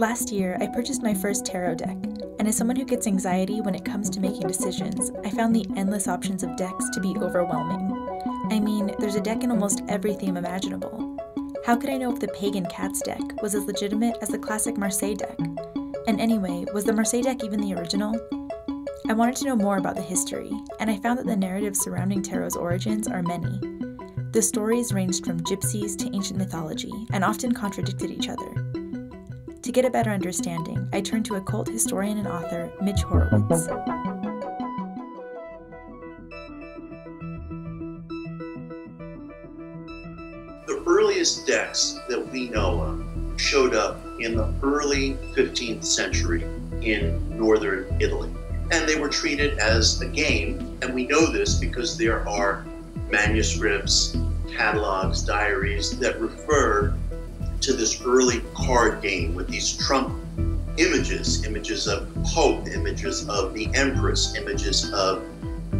Last year, I purchased my first tarot deck, and as someone who gets anxiety when it comes to making decisions, I found the endless options of decks to be overwhelming. I mean, there's a deck in almost every theme imaginable. How could I know if the Pagan Cats deck was as legitimate as the classic Marseille deck? And anyway, was the Marseille deck even the original? I wanted to know more about the history, and I found that the narratives surrounding Tarot's origins are many. The stories ranged from gypsies to ancient mythology and often contradicted each other. To get a better understanding, I turned to occult historian and author Mitch Horowitz. The earliest decks that we know of showed up in the early 15th century in northern Italy. And they were treated as a game, and we know this because there are manuscripts, catalogs, diaries that refer to this early card game with these trump images images of Pope, images of the Empress, images of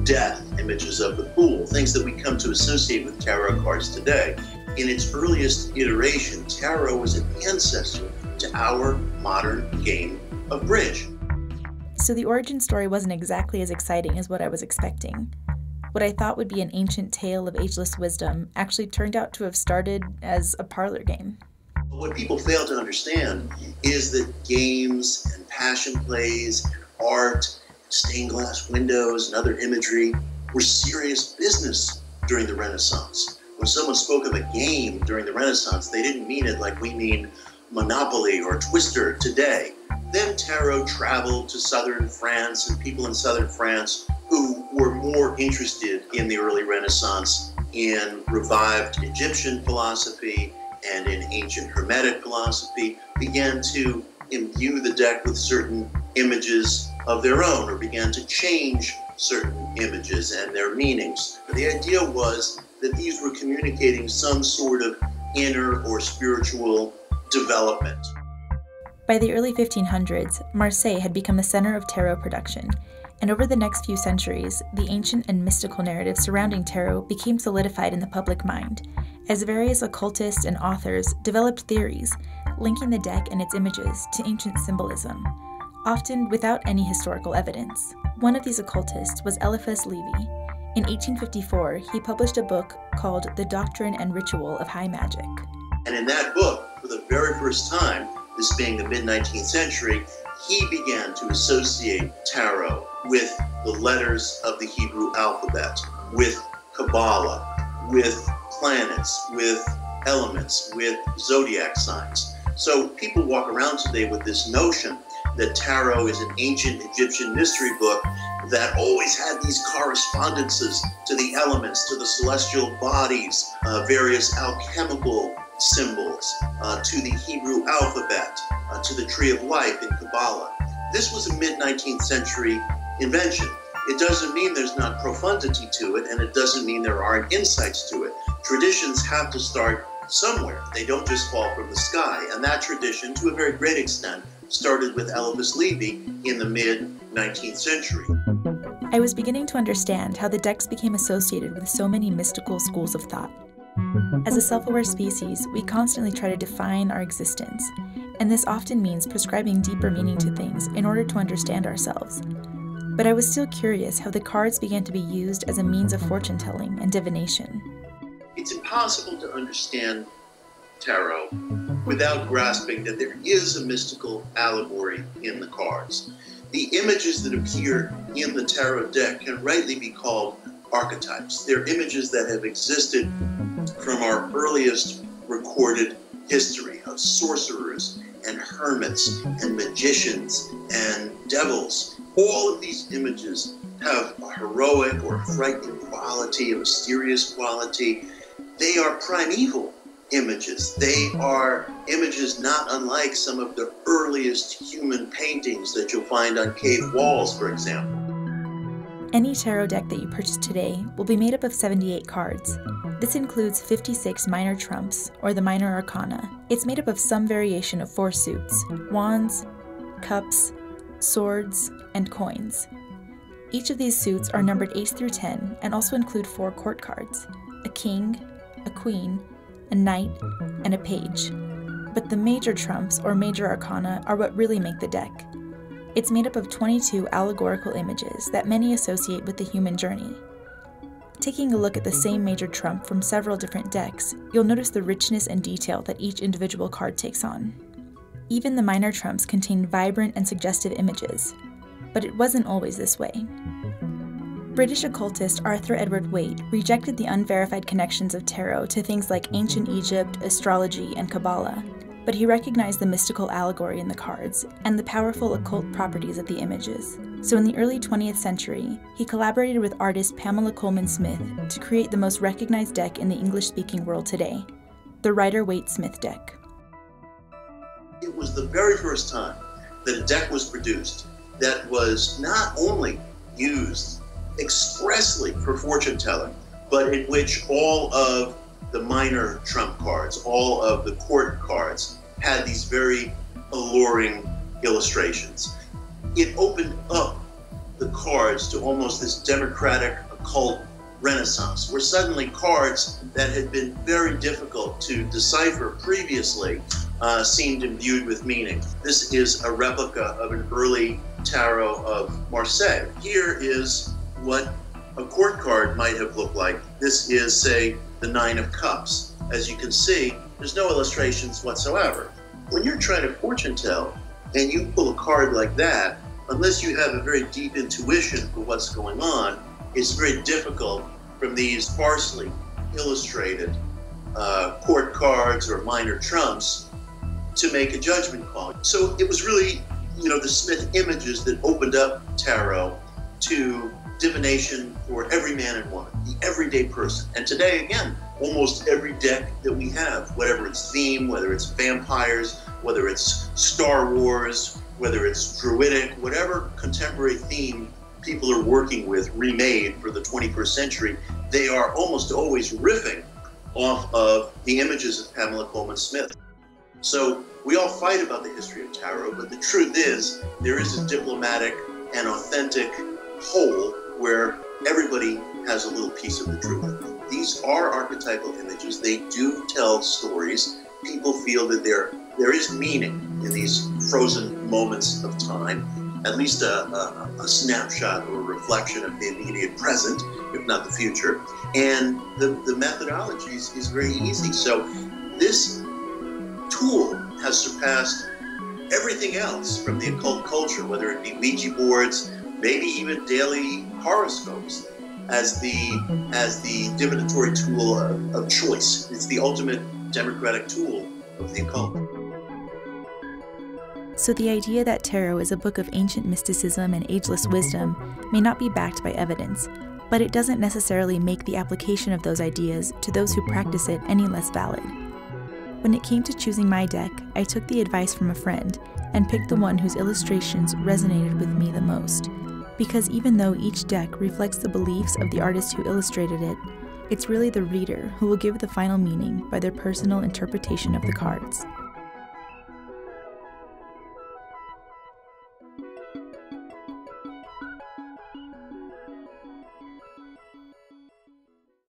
death, images of the fool, things that we come to associate with tarot cards today. In its earliest iteration, tarot was an ancestor to our modern game of bridge. So the origin story wasn't exactly as exciting as what I was expecting. What I thought would be an ancient tale of ageless wisdom actually turned out to have started as a parlor game. What people fail to understand is that games and passion plays and art, stained glass windows and other imagery were serious business during the Renaissance. When someone spoke of a game during the Renaissance, they didn't mean it like we mean Monopoly or Twister today. Then tarot traveled to southern France, and people in southern France who were more interested in the early Renaissance in revived Egyptian philosophy and in ancient Hermetic philosophy began to imbue the deck with certain images of their own or began to change certain images and their meanings. The idea was that these were communicating some sort of inner or spiritual development. By the early 1500s, Marseille had become the center of tarot production, and over the next few centuries, the ancient and mystical narrative surrounding tarot became solidified in the public mind, as various occultists and authors developed theories linking the deck and its images to ancient symbolism, often without any historical evidence. One of these occultists was Eliphas Levi. In 1854, he published a book called The Doctrine and Ritual of High Magic. And in that book, for the very first time, this being the mid 19th century, he began to associate tarot with the letters of the Hebrew alphabet, with Kabbalah, with planets, with elements, with zodiac signs. So people walk around today with this notion that tarot is an ancient Egyptian mystery book that always had these correspondences to the elements, to the celestial bodies, uh, various alchemical symbols, uh, to the Hebrew alphabet, uh, to the tree of life in Kabbalah. This was a mid 19th century invention. It doesn't mean there's not profundity to it, and it doesn't mean there aren't insights to it. Traditions have to start somewhere. They don't just fall from the sky. And that tradition, to a very great extent, started with Eliphas Levi in the mid 19th century. I was beginning to understand how the decks became associated with so many mystical schools of thought. As a self aware species, we constantly try to define our existence, and this often means prescribing deeper meaning to things in order to understand ourselves. But I was still curious how the cards began to be used as a means of fortune telling and divination. It's impossible to understand tarot without grasping that there is a mystical allegory in the cards. The images that appear in the tarot deck can rightly be called archetypes. They're images that have existed from our earliest recorded history of sorcerers and hermits and magicians and devils. All of these images have a heroic or frightening quality, a mysterious quality. They are primeval images. They are images not unlike some of the earliest human paintings that you'll find on cave walls, for example. Any tarot deck that you purchase today will be made up of 78 cards. This includes 56 minor trumps, or the minor arcana. It's made up of some variation of four suits wands, cups, swords, and coins. Each of these suits are numbered 8 through 10 and also include four court cards a king, a queen, a knight, and a page. But the major trumps, or major arcana, are what really make the deck. It's made up of 22 allegorical images that many associate with the human journey. Taking a look at the same major trump from several different decks, you'll notice the richness and detail that each individual card takes on. Even the minor trumps contain vibrant and suggestive images, but it wasn't always this way. British occultist Arthur Edward Waite rejected the unverified connections of tarot to things like ancient Egypt, astrology, and Kabbalah, but he recognized the mystical allegory in the cards and the powerful occult properties of the images. So, in the early 20th century, he collaborated with artist Pamela Colman Smith to create the most recognized deck in the English speaking world today the Rider Waite Smith deck. It was the very first time that a deck was produced that was not only used expressly for fortune telling, but in which all of the minor trump cards, all of the court cards, had these very alluring illustrations. It opened up the cards to almost this democratic occult renaissance, where suddenly cards that had been very difficult to decipher previously uh, seemed imbued with meaning. This is a replica of an early tarot of Marseille. Here is what a court card might have looked like. This is, say, the Nine of Cups. As you can see, there's no illustrations whatsoever. When you're trying to fortune tell and you pull a card like that, unless you have a very deep intuition for what's going on, it's very difficult from these sparsely illustrated uh, court cards or minor trumps to make a judgment call. So it was really, you know, the Smith images that opened up tarot to divination for every man and woman, the everyday person. And today, again, almost every deck that we have, whatever its theme, whether it's vampires, whether it's Star Wars, whether it's druidic, whatever contemporary theme people are working with remade for the 21st century, they are almost always riffing off of the images of Pamela Colman Smith. So we all fight about the history of tarot, but the truth is there is a diplomatic and authentic whole where everybody has a little piece of the truth. These are archetypal images. They do tell stories. People feel that there there is meaning in these frozen moments of time, at least a, a, a snapshot or a reflection of the immediate present, if not the future. And the, the methodology is, is very easy. So this tool has surpassed everything else from the occult culture, whether it be Ouija boards, maybe even daily horoscopes as the as the divinatory tool of, of choice. It's the ultimate democratic tool of the occult. So, the idea that tarot is a book of ancient mysticism and ageless wisdom may not be backed by evidence, but it doesn't necessarily make the application of those ideas to those who practice it any less valid. When it came to choosing my deck, I took the advice from a friend and picked the one whose illustrations resonated with me the most because even though each deck reflects the beliefs of the artist who illustrated it, it's really the reader who will give the final meaning by their personal interpretation of the cards.